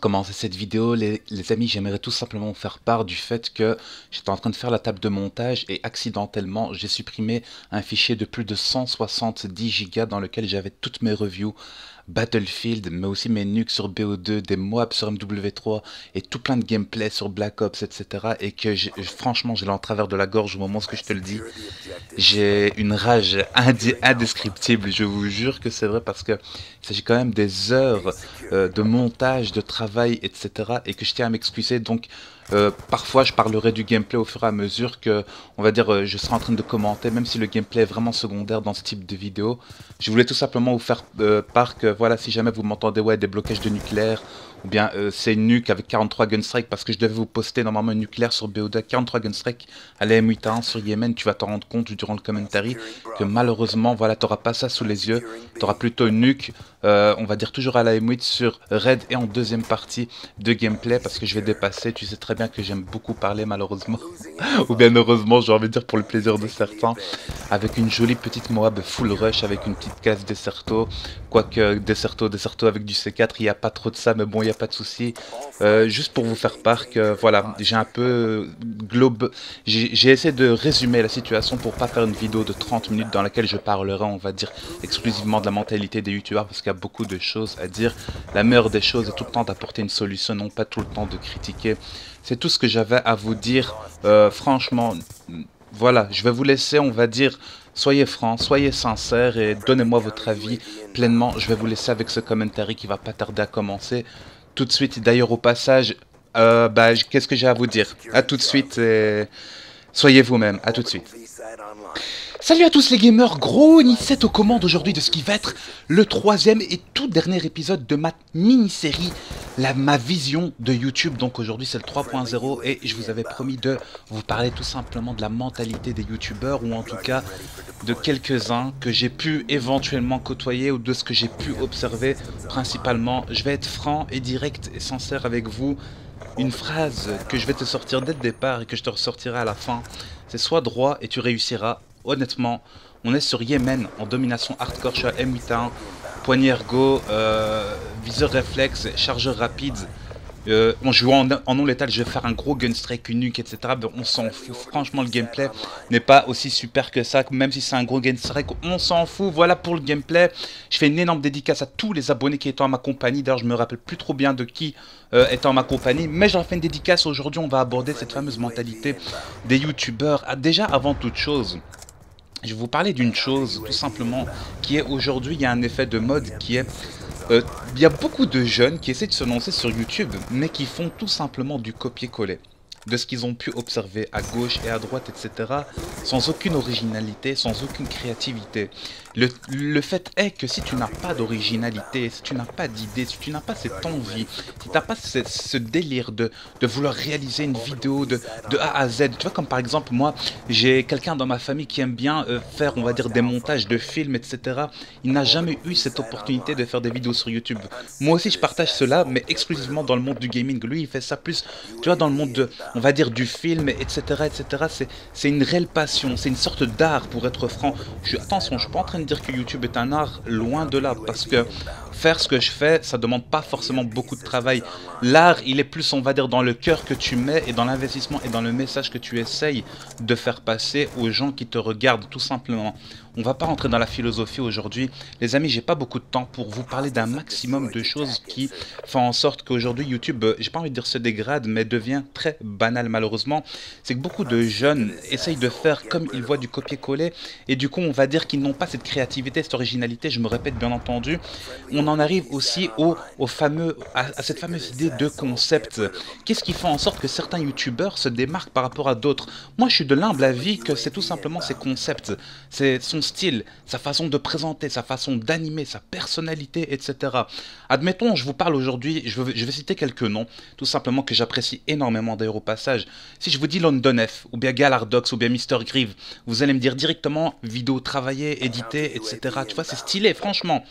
De commencer cette vidéo, les, les amis, j'aimerais tout simplement vous faire part du fait que j'étais en train de faire la table de montage et accidentellement, j'ai supprimé un fichier de plus de 170 Go dans lequel j'avais toutes mes reviews Battlefield, mais aussi mes nukes sur BO2, des Moab sur MW3 et tout plein de gameplay sur Black Ops, etc. Et que franchement, j'ai l'en travers de la gorge au moment où je te le dis. J'ai une rage indescriptible, je vous jure que c'est vrai parce que il s'agit quand même des heures euh, de montage, de travail, etc. Et que je tiens à m'excuser. Donc, euh, parfois, je parlerai du gameplay au fur et à mesure que, on va dire, euh, je serai en train de commenter, même si le gameplay est vraiment secondaire dans ce type de vidéo. Je voulais tout simplement vous faire euh, part que, voilà, si jamais vous m'entendez, ouais, des blocages de nucléaire, ou bien euh, c'est une nuque avec 43 gunstrike, parce que je devais vous poster normalement une nucléaire sur BO2 43 gunstrike à la M81 sur Yémen, tu vas t'en rendre compte durant le commentary que malheureusement, voilà, t'auras pas ça sous les yeux, t'auras plutôt une nuque, euh, on va dire toujours à la M8 sur Red et en deuxième partie de gameplay, parce que je vais dépasser, tu sais très bien que j'aime beaucoup parler malheureusement, ou bien heureusement, j'ai envie de dire pour le plaisir de certains, avec une jolie petite Moab full rush, avec une petite case Deserto, quoique Deserto, Deserto avec du C4, il n'y a pas trop de ça, mais bon, il a pas de souci. Euh, juste pour vous faire part que, voilà, j'ai un peu globe... J'ai essayé de résumer la situation pour pas faire une vidéo de 30 minutes dans laquelle je parlerai, on va dire, exclusivement de la mentalité des youtubeurs, parce qu'il y a beaucoup de choses à dire. La meilleure des choses est tout le temps d'apporter une solution, non pas tout le temps de critiquer. C'est tout ce que j'avais à vous dire. Euh, franchement, voilà, je vais vous laisser, on va dire, soyez francs, soyez sincères et donnez-moi votre avis pleinement. Je vais vous laisser avec ce commentary qui va pas tarder à commencer. Tout de suite, d'ailleurs, au passage, euh, bah, qu'est-ce que j'ai à vous dire? À tout de suite et soyez vous-même. À tout de suite. Salut à tous les gamers, gros Ni7 aux commandes aujourd'hui de ce qui va être le troisième et tout dernier épisode de ma mini-série, la, ma vision de YouTube. Donc aujourd'hui c'est le 3.0 et je vous avais promis de vous parler tout simplement de la mentalité des youtubeurs ou en tout cas de quelques-uns que j'ai pu éventuellement côtoyer ou de ce que j'ai pu observer principalement. Je vais être franc et direct et sincère avec vous. Une phrase que je vais te sortir dès le départ et que je te ressortirai à la fin, c'est soit droit et tu réussiras. Honnêtement, on est sur Yémen en domination hardcore, je suis à M81, poignée ergo, euh, viseur réflexe, chargeur rapide. Euh, on joue en, en non létal, je vais faire un gros gunstrike, une nuque, etc. Mais on s'en fout. Franchement, le gameplay n'est pas aussi super que ça. Même si c'est un gros gunstrike, on s'en fout. Voilà pour le gameplay. Je fais une énorme dédicace à tous les abonnés qui étaient en ma compagnie. D'ailleurs, je me rappelle plus trop bien de qui euh, était en ma compagnie. Mais j'en fais une dédicace. Aujourd'hui, on va aborder cette fameuse mentalité des youtubeurs. Ah, déjà, avant toute chose, je vais vous parler d'une chose, tout simplement, qui est aujourd'hui, il y a un effet de mode qui est... euh, il y a beaucoup de jeunes qui essaient de se lancer sur YouTube, mais qui font tout simplement du copier-coller de ce qu'ils ont pu observer à gauche et à droite, etc., sans aucune originalité, sans aucune créativité. Le, le fait est que si tu n'as pas d'originalité, si tu n'as pas d'idée, si tu n'as pas cette envie, si tu n'as pas ce, délire de, de vouloir réaliser une vidéo de, de A à Z, tu vois, comme par exemple, moi, j'ai quelqu'un dans ma famille qui aime bien euh, faire, on va dire, des montages de films, etc. Il n'a jamais eu cette opportunité de faire des vidéos sur YouTube. Moi aussi, je partage cela, mais exclusivement dans le monde du gaming. Lui, il fait ça plus, tu vois, dans le monde de, on va dire, du film, etc., etc. C'est, une réelle passion, c'est une sorte d'art, pour être franc. Attention, je suis pas en train de dire que YouTube est un art, loin de là, parce que faire ce que je fais, ça demande pas forcément beaucoup de travail. L'art, il est plus, on va dire, dans le cœur que tu mets et dans l'investissement et dans le message que tu essayes de faire passer aux gens qui te regardent, tout simplement. On va pas rentrer dans la philosophie aujourd'hui. Les amis, j'ai pas beaucoup de temps pour vous parler d'un maximum de choses qui font en sorte qu'aujourd'hui YouTube, euh, j'ai pas envie de dire se dégrade, mais devient très banal malheureusement. C'est que beaucoup de jeunes essayent de faire comme ils voient du copier-coller et du coup on va dire qu'ils n'ont pas cette créativité, cette originalité, je me répète bien entendu. On en arrive aussi au, fameux, à, à cette fameuse idée de concept. Qu'est-ce qui fait en sorte que certains youtubeurs se démarquent par rapport à d'autres? Moi je suis de l'humble avis que c'est tout simplement ces concepts, c'est son style, sa façon de présenter, sa façon d'animer, sa personnalité, etc. Admettons, je vous parle aujourd'hui, je je vais citer quelques noms, tout simplement que j'apprécie énormément d'ailleurs au passage. Si je vous dis London F, ou bien Galardox, ou bien Mr. Grieve, vous allez me dire directement vidéo travaillée, éditée, etc. Tu vois, c'est stylé, franchement.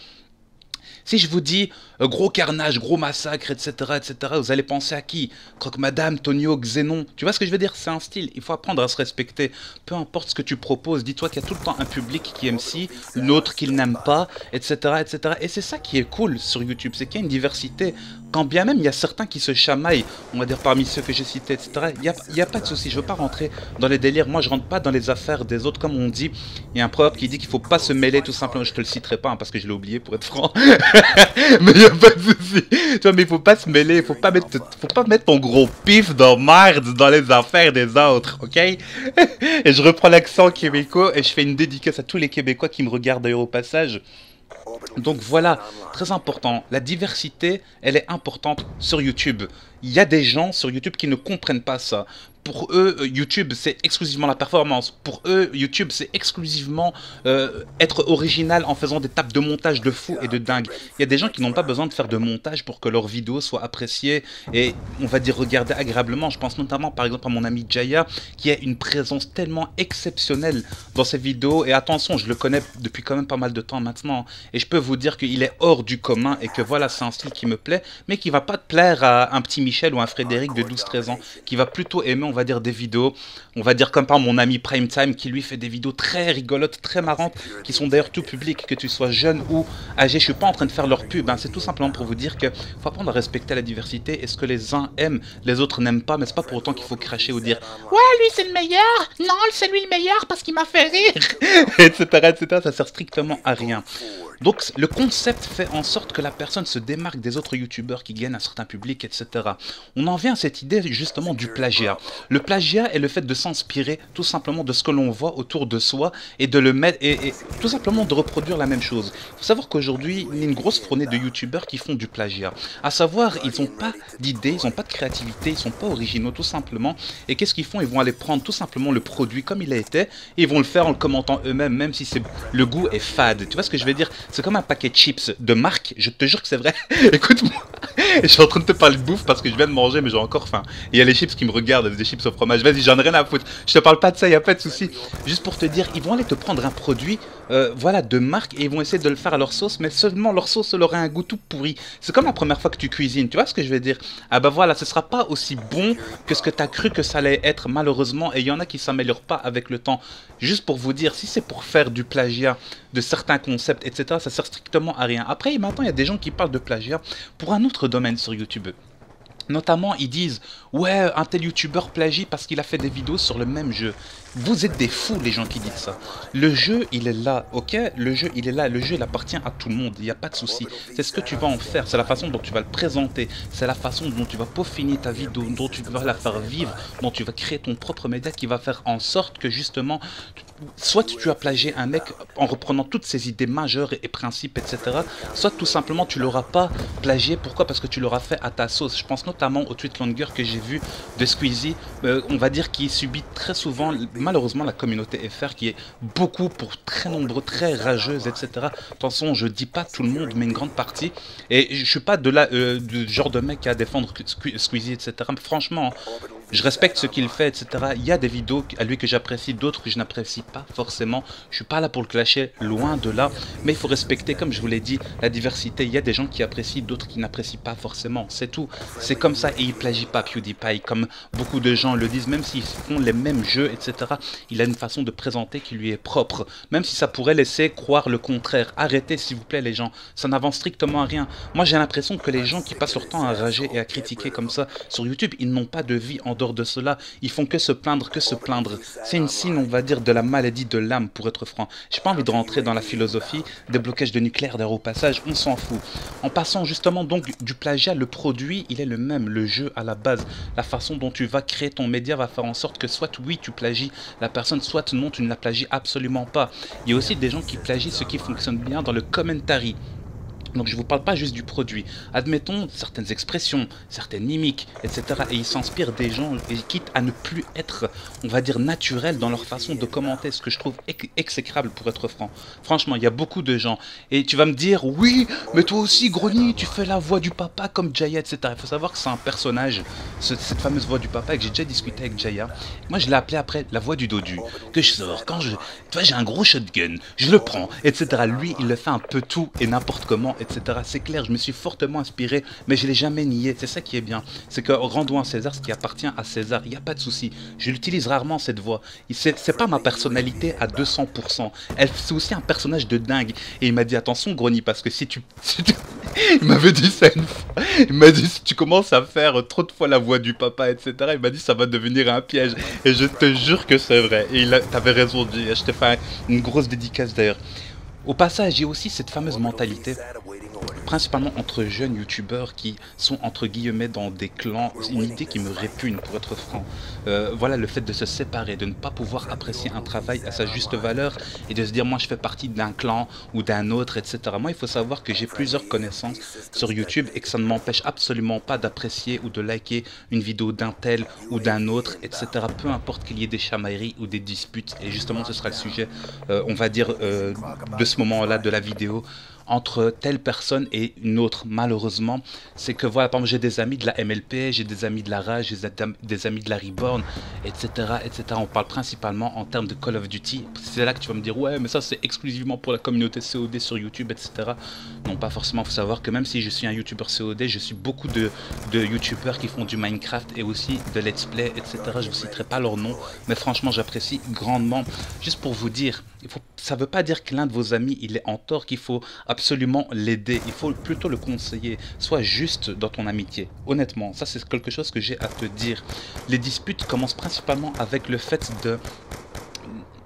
Si je vous dis euh, gros carnage, gros massacre, etc., etc., vous allez penser à qui? Croque Madame, Tonio, Xénon. Tu vois ce que je veux dire? C'est un style. Il faut apprendre à se respecter. Peu importe ce que tu proposes, dis-toi qu'il y a tout le temps un public qui aime si, l'autre qui n'aime pas, etc., etc. Et c'est ça qui est cool sur YouTube, c'est qu'il y a une diversité. Quand bien même il y a certains qui se chamaillent, on va dire parmi ceux que j'ai cités, etc., il n'y a, a, pas de souci. Je veux pas rentrer dans les délires. Moi, je rentre pas dans les affaires des autres, comme on dit. Il y a un proverbe qui dit qu'il faut pas se mêler, tout simplement. Je te le citerai pas, hein, parce que je l'ai oublié, pour être franc. mais n'y a pas de souci. Tu vois, mais faut pas se mêler, faut pas mettre, faut pas mettre ton gros pif dans merde dans les affaires des autres, ok? Et je reprends l'accent québécois et je fais une dédicace à tous les Québécois qui me regardent d'ailleurs au passage. Donc voilà, très important, la diversité, elle est importante sur YouTube. Il y a des gens sur YouTube qui ne comprennent pas ça pour eux, euh, YouTube, c'est exclusivement la performance. Pour eux, YouTube, c'est exclusivement euh, être original en faisant des tapes de montage de fou et de dingue. Il y a des gens qui n'ont pas besoin de faire de montage pour que leurs vidéos soient appréciées et, on va dire, regardées agréablement. Je pense notamment, par exemple, à mon ami Jaya, qui a une présence tellement exceptionnelle dans ses vidéos. Et attention, je le connais depuis quand même pas mal de temps maintenant. Et je peux vous dire qu'il est hors du commun et que voilà, c'est un style qui me plaît, mais qui va pas te plaire à un petit Michel ou un Frédéric de 12-13 ans, qui va plutôt aimer, on va dire, des vidéos, on va dire comme par mon ami Prime Time, qui lui fait des vidéos très rigolotes, très marrantes, qui sont d'ailleurs tout public, que tu sois jeune ou âgé. Je suis pas en train de faire leur pub, hein. c'est tout simplement pour vous dire que faut apprendre à respecter la diversité et ce que les uns aiment, les autres n'aiment pas, mais c'est pas pour autant qu'il faut cracher ou dire Ouais, lui c'est le meilleur, non, c'est lui le meilleur parce qu'il m'a fait rire, etc., etc. Ça sert strictement à rien. Donc le concept fait en sorte que la personne se démarque des autres youtubeurs qui gagnent un certain public, etc. On en vient à cette idée justement du plagiat. Le plagiat est le fait de s'inspirer tout simplement de ce que l'on voit autour de soi et de le mettre et, tout simplement de reproduire la même chose. Il faut savoir qu'aujourd'hui, il y a une grosse fournée de youtubeurs qui font du plagiat. À savoir, ils n'ont pas d'idées, ils n'ont pas de créativité, ils sont pas originaux tout simplement. Et qu'est-ce qu'ils font? Ils vont aller prendre tout simplement le produit comme il a été et ils vont le faire en le commentant eux-mêmes, même si le goût est fade. Tu vois ce que je veux dire? C'est comme un paquet de chips de marque, je te jure que c'est vrai. Écoute-moi, je suis en train de te parler de bouffe parce que je viens de manger, mais j'ai encore faim. Il y a les chips qui me regardent, fromage. Vas-y, j'en ai rien à foutre. Je te parle pas de ça, y a pas de souci. Juste pour te dire, ils vont aller te prendre un produit, euh, voilà, de marque, et ils vont essayer de le faire à leur sauce, mais seulement leur sauce leur aura un goût tout pourri. C'est comme la première fois que tu cuisines, tu vois ce que je veux dire? Ah bah voilà, ce sera pas aussi bon que ce que tu as cru que ça allait être, malheureusement, et il y en a qui s'améliorent pas avec le temps. Juste pour vous dire, si c'est pour faire du plagiat de certains concepts, etc., ça sert strictement à rien. Après, maintenant, il y a des gens qui parlent de plagiat pour un autre domaine sur YouTube. Notamment, ils disent Ouais, un tel youtubeur plagie parce qu'il a fait des vidéos sur le même jeu. Vous êtes des fous, les gens qui disent ça. Le jeu, il est là, ok? Le jeu, il est là. Le jeu, il appartient à tout le monde. Il n'y a pas de souci. C'est ce que tu vas en faire. C'est la façon dont tu vas le présenter. C'est la façon dont tu vas peaufiner ta vidéo, dont tu vas la faire vivre, dont tu vas créer ton propre média qui va faire en sorte que justement, soit tu as plagié un mec en reprenant toutes ses idées majeures et principes, etc. Soit tout simplement tu l'auras pas plagié. Pourquoi? Parce que tu l'auras fait à ta sauce. Je pense notamment au tweet longer que j'ai vu de Squeezie. Euh, on va dire qu'il subit très souvent malheureusement la communauté FR qui est beaucoup pour très nombreux, très rageuse, etc. Attention, je dis pas tout le monde, mais une grande partie. Et je suis pas de euh, du genre de mec à défendre Squeezie, etc. franchement, je respecte ce qu'il fait, etc. Il y a des vidéos à lui que j'apprécie, d'autres que je n'apprécie pas forcément. Je suis pas là pour le clasher, loin de là. Mais il faut respecter, comme je vous l'ai dit, la diversité. Il y a des gens qui apprécient, d'autres qui n'apprécient pas forcément. C'est tout. C'est comme ça. Et il plagie pas PewDiePie, comme beaucoup de gens le disent, même s'ils font les mêmes jeux, etc. Il a une façon de présenter qui lui est propre. Même si ça pourrait laisser croire le contraire. Arrêtez, s'il vous plaît, les gens. Ça n'avance strictement à rien. Moi, j'ai l'impression que les gens qui passent leur temps à rager et à critiquer comme ça sur YouTube, ils n'ont pas de vie en dehors de cela. Ils font que se plaindre, que se plaindre. C'est une signe, on va dire, de la maladie de l'âme, pour être franc. J'ai pas envie de rentrer dans la philosophie des blocages de nucléaire d'air au passage, on s'en fout. En passant justement donc du plagiat, le produit, il est le même, le jeu à la base. La façon dont tu vas créer ton média va faire en sorte que soit oui, tu plagies la personne, soit non, tu ne la plagies absolument pas. Il y a aussi des gens qui plagient ce qui fonctionne bien dans le commentary. Donc je ne vous parle pas juste du produit. Admettons certaines expressions, certaines mimiques, etc. Et ils s'inspirent des gens et quitte à ne plus être, on va dire, naturels dans leur façon de commenter, ce que je trouve exécrable pour être franc. Franchement, il y a beaucoup de gens. Et tu vas me dire, oui, mais toi aussi, Grony, tu fais la voix du papa comme Jaya, etc. Il faut savoir que c'est un personnage, cette fameuse voix du papa, et que j'ai déjà discuté avec Jaya. Moi, je l'ai appelé après la voix du dodu, que je sors quand je... Tu vois, j'ai un gros shotgun, je le prends, etc. Lui, il le fait un peu tout et n'importe comment etc. C'est clair, je me suis fortement inspiré, mais je l'ai jamais nié. C'est ça qui est bien. C'est que rendons à César ce qui appartient à César. Il n'y a pas de souci. Je l'utilise rarement cette voix. C'est pas ma personnalité à 200%. Elle c'est aussi un personnage de dingue. Et il m'a dit attention Grony parce que si tu, il m'avait dit ça une fois. Il m'a dit si tu commences à faire trop de fois la voix du papa, etc. Il m'a dit ça va devenir un piège. Et je te jure que c'est vrai. Et il t'avais raison. Je t'ai fait une grosse dédicace d'ailleurs. Au passage, a aussi cette fameuse mentalité principalement entre jeunes youtubeurs qui sont entre guillemets dans des clans, une idée qui me répugne pour être franc. Euh, voilà le fait de se séparer, de ne pas pouvoir apprécier un travail à sa juste valeur et de se dire moi je fais partie d'un clan ou d'un autre, etc. Moi il faut savoir que j'ai plusieurs connaissances sur YouTube et que ça ne m'empêche absolument pas d'apprécier ou de liker une vidéo d'un tel ou d'un autre, etc. Peu importe qu'il y ait des chamailleries ou des disputes et justement ce sera le sujet, euh, on va dire, euh, de ce moment-là de la vidéo entre telle personne et une autre, malheureusement. C'est que voilà, par exemple, j'ai des amis de la MLP, j'ai des amis de la Rage, j'ai des amis de la Reborn, etc., etc. On parle principalement en termes de Call of Duty. C'est là que tu vas me dire, ouais, mais ça c'est exclusivement pour la communauté COD sur YouTube, etc. Non, pas forcément. Il faut savoir que même si je suis un YouTuber COD, je suis beaucoup de, de YouTubers qui font du Minecraft et aussi de Let's Play, etc. Je ne vous citerai pas leur nom, mais franchement, j'apprécie grandement. Juste pour vous dire, il faut, ça ne veut pas dire que l'un de vos amis il est en tort, qu'il faut absolument l'aider. Il faut plutôt le conseiller. Sois juste dans ton amitié. Honnêtement, ça c'est quelque chose que j'ai à te dire. Les disputes commencent principalement avec le fait de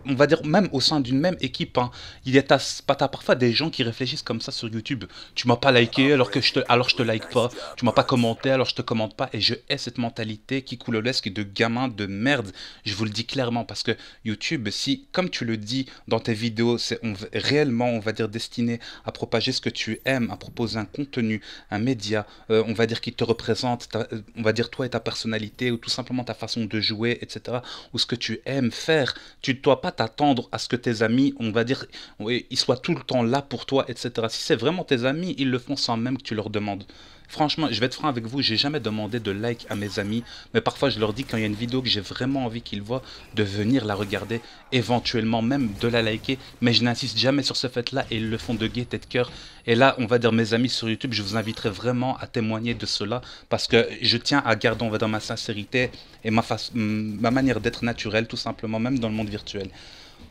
on va dire même au sein d'une même équipe, hein, il y a as parfois des gens qui réfléchissent comme ça sur YouTube. Tu m'as pas liké alors que je te, alors je te like pas. Tu m'as pas commenté alors je te commente pas. Et je hais cette mentalité qui coulolesque de gamin de merde. Je vous le dis clairement parce que YouTube, si comme tu le dis dans tes vidéos, c'est réellement on va dire destiné à propager ce que tu aimes, à proposer un contenu, un média, euh, on va dire qui te représente, euh, on va dire toi et ta personnalité ou tout simplement ta façon de jouer, etc. Ou ce que tu aimes faire. Tu ne dois pas t'attendre à ce que tes amis, on va dire, ils soient tout le temps là pour toi, etc. Si c'est vraiment tes amis, ils le font sans même que tu leur demandes. Franchement, je vais être franc avec vous, j'ai jamais demandé de like à mes amis, mais parfois je leur dis quand il y a une vidéo que j'ai vraiment envie qu'ils voient, de venir la regarder, éventuellement même de la liker, mais je n'insiste jamais sur ce fait-là et ils le font de gaieté de cœur. Et là, on va dire mes amis sur YouTube, je vous inviterai vraiment à témoigner de cela parce que je tiens à garder, on ma sincérité et ma, ma manière d'être naturelle, tout simplement, même dans le monde virtuel.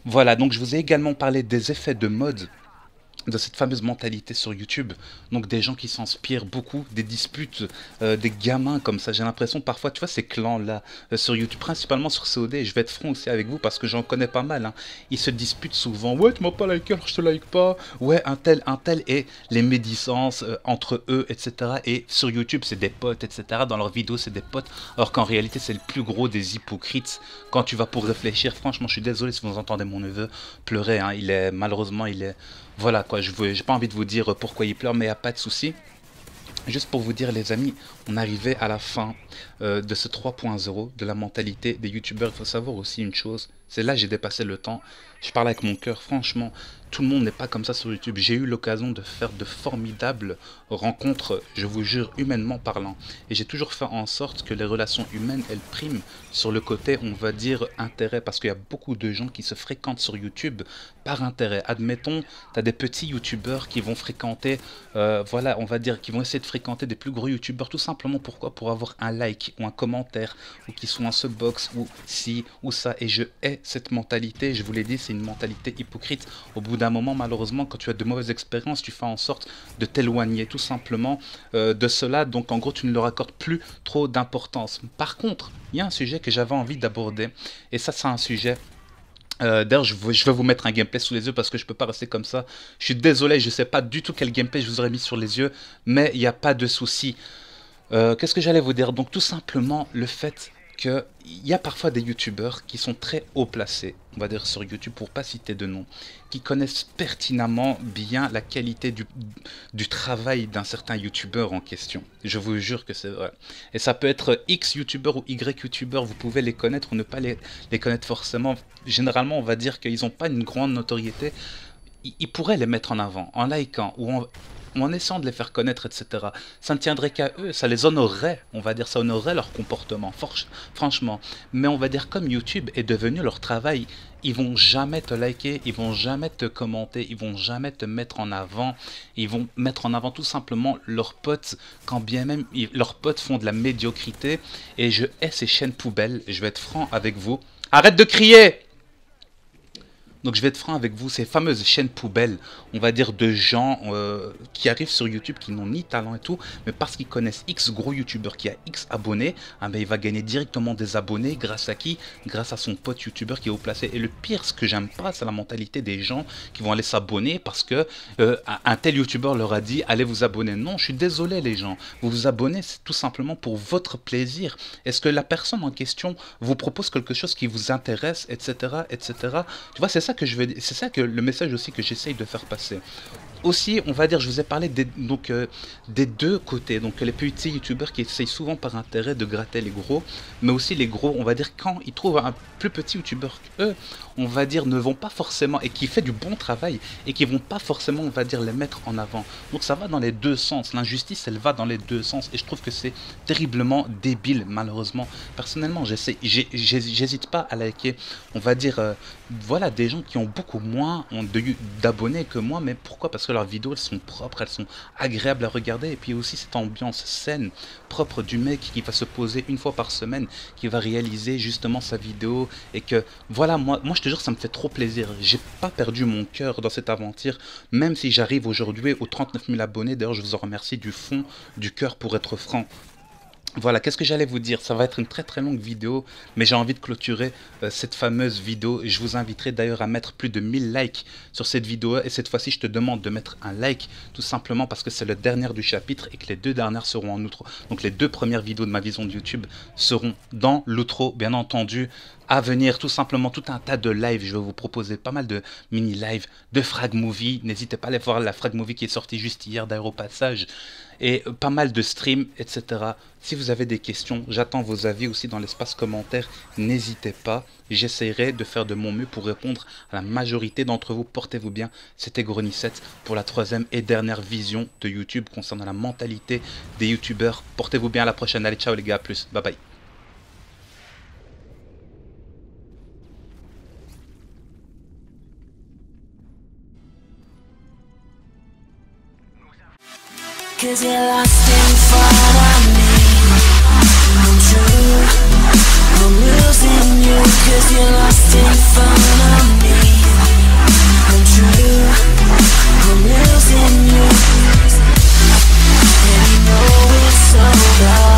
Voilà, donc je vous ai également parlé des effets de mode de cette fameuse mentalité sur YouTube. Donc des gens qui s'inspirent beaucoup des disputes, euh, des gamins comme ça. J'ai l'impression parfois, tu vois, ces clans-là euh, sur YouTube, principalement sur COD, je vais être franc aussi avec vous parce que j'en connais pas mal. Hein. Ils se disputent souvent. Ouais, tu m'as pas liké, alors je te like pas. Ouais, un tel, un tel, et les médisances euh, entre eux, etc. Et sur YouTube, c'est des potes, etc. Dans leurs vidéos, c'est des potes. Alors qu'en réalité, c'est le plus gros des hypocrites. Quand tu vas pour réfléchir, franchement, je suis désolé si vous entendez mon neveu pleurer. Hein. Il est, malheureusement, il est voilà quoi, je n'ai pas envie de vous dire pourquoi il pleure, mais il n'y a pas de souci. Juste pour vous dire les amis, on arrivait à la fin euh, de ce 3.0 de la mentalité des youtubeurs. Il faut savoir aussi une chose, c'est là j'ai dépassé le temps. Je parle avec mon cœur, franchement, tout le monde n'est pas comme ça sur YouTube. J'ai eu l'occasion de faire de formidables rencontres, je vous jure, humainement parlant. Et j'ai toujours fait en sorte que les relations humaines, elles priment sur le côté, on va dire, intérêt. Parce qu'il y a beaucoup de gens qui se fréquentent sur YouTube par intérêt. Admettons, tu as des petits YouTubeurs qui vont fréquenter, euh, voilà, on va dire, qui vont essayer de fréquenter des plus gros YouTubeurs tout simplement pourquoi? Pour avoir un like ou un commentaire, ou qui sont en ce box, ou si, ou ça. Et je hais cette mentalité, je vous l'ai dit, c'est une mentalité hypocrite. Au bout d'un moment, malheureusement, quand tu as de mauvaises expériences, tu fais en sorte de t'éloigner tout simplement euh, de cela. Donc en gros, tu ne leur accordes plus trop d'importance. Par contre, il y a un sujet que j'avais envie d'aborder, et ça, c'est un sujet euh, D'ailleurs, je, vais vous mettre un gameplay sous les yeux parce que je peux pas rester comme ça. Je suis désolé, je sais pas du tout quel gameplay je vous aurais mis sur les yeux, mais il n'y a pas de souci. Euh, qu'est-ce que j'allais vous dire? Donc tout simplement le fait qu'il y a parfois des youtubeurs qui sont très haut placés, on va dire sur YouTube pour pas citer de nom, qui connaissent pertinemment bien la qualité du, travail d'un certain youtubeur en question. Je vous jure que c'est vrai. Et ça peut être X youtubeur ou Y youtubeur, vous pouvez les connaître ou ne pas les connaître forcément. Généralement, on va dire qu'ils n'ont pas une grande notoriété, ils pourraient les mettre en avant en likant ou en, en essayant de les faire connaître, etc. Ça ne tiendrait qu'à eux, ça les honorerait, on va dire, ça honorerait leur comportement, franchement. Mais on va dire comme YouTube est devenu leur travail, ils vont jamais te liker, ils vont jamais te commenter, ils vont jamais te mettre en avant, ils vont mettre en avant tout simplement leurs potes, quand bien même leurs potes font de la médiocrité. Et je hais ces chaînes poubelles, je vais être franc avec vous. Arrête de crier donc je vais être franc avec vous, ces fameuses chaînes poubelles, on va dire de gens euh, qui arrivent sur YouTube qui n'ont ni talent et tout, mais parce qu'ils connaissent X gros YouTubeur qui a X abonnés, ah ben, il va gagner directement des abonnés grâce à qui? Grâce à son pote YouTubeur qui est haut placé. Et le pire, ce que j'aime pas, c'est la mentalité des gens qui vont aller s'abonner parce que euh, un tel YouTubeur leur a dit allez vous abonner. Non, je suis désolé les gens, vous vous abonnez c'est tout simplement pour votre plaisir. Est-ce que la personne en question vous propose quelque chose qui vous intéresse, etc., etc. Tu vois, c'est ça que je veux c'est ça que le message aussi que j'essaye de faire passer aussi, on va dire, je vous ai parlé des, donc, euh, des deux côtés. Donc les petits youtubeurs qui essayent souvent par intérêt de gratter les gros, mais aussi les gros, on va dire, quand ils trouvent un plus petit youtubeur qu'eux, on va dire, ne vont pas forcément, et qui fait du bon travail, et qui vont pas forcément, on va dire, les mettre en avant. Donc ça va dans les deux sens. L'injustice, elle va dans les deux sens, et je trouve que c'est terriblement débile, malheureusement. Personnellement, j'hésite pas à liker, on va dire, euh, voilà, des gens qui ont beaucoup moins d'abonnés que moi, mais pourquoi? Parce que leurs vidéos elles sont propres, elles sont agréables à regarder et puis aussi cette ambiance saine, propre du mec qui va se poser une fois par semaine, qui va réaliser justement sa vidéo et que voilà, moi, moi je te jure ça me fait trop plaisir. J'ai pas perdu mon cœur dans cette aventure, même si j'arrive aujourd'hui aux 39 000 abonnés. D'ailleurs, je vous en remercie du fond du cœur pour être franc. Voilà, qu'est-ce que j'allais vous dire? Ça va être une très très longue vidéo, mais j'ai envie de clôturer euh, cette fameuse vidéo. Je vous inviterai d'ailleurs à mettre plus de 1000 likes sur cette vidéo. Et cette fois-ci, je te demande de mettre un like, tout simplement parce que c'est le dernier du chapitre et que les deux dernières seront en outro. Donc les deux premières vidéos de ma vision de YouTube seront dans l'outro, bien entendu à venir tout simplement tout un tas de lives. Je vais vous proposer pas mal de mini lives de frag movie. N'hésitez pas à aller voir la frag movie qui est sortie juste hier d'aéropassage et pas mal de streams, etc. avez des questions, j'attends vos avis aussi dans l'espace commentaire. N'hésitez pas. J'essaierai de faire de mon mieux pour répondre à la majorité d'entre vous. Portez-vous bien. C'était Grony7 pour la troisième et dernière vision de YouTube concernant la mentalité des YouTubeurs. Portez-vous bien à la prochaine. Allez, ciao les gars. À plus. Bye bye. Cause you're lost in front of me. I'm true, I'm losing you. And you know it's over